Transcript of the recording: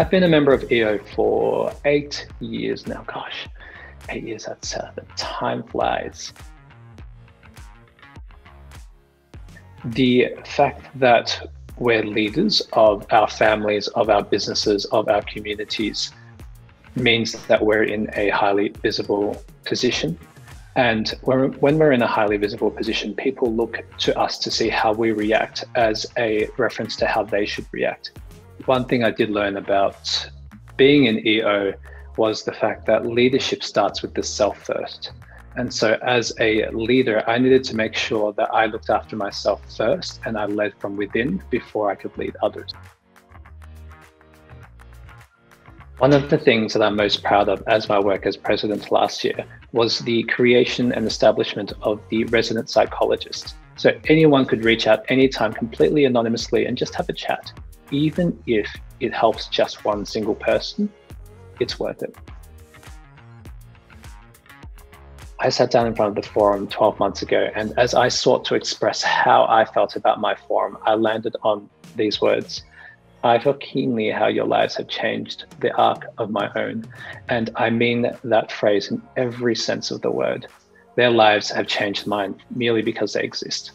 I've been a member of EO for eight years now. Gosh, eight years, that's uh, time flies. The fact that we're leaders of our families, of our businesses, of our communities means that we're in a highly visible position. And when we're in a highly visible position, people look to us to see how we react as a reference to how they should react. One thing I did learn about being an EO was the fact that leadership starts with the self first. And so, as a leader, I needed to make sure that I looked after myself first and I led from within before I could lead others. One of the things that I'm most proud of as my work as president last year was the creation and establishment of the resident psychologist. So anyone could reach out anytime completely anonymously and just have a chat. Even if it helps just one single person, it's worth it. I sat down in front of the forum 12 months ago, and as I sought to express how I felt about my forum, I landed on these words. I feel keenly how your lives have changed the arc of my own. And I mean that phrase in every sense of the word. Their lives have changed mine merely because they exist.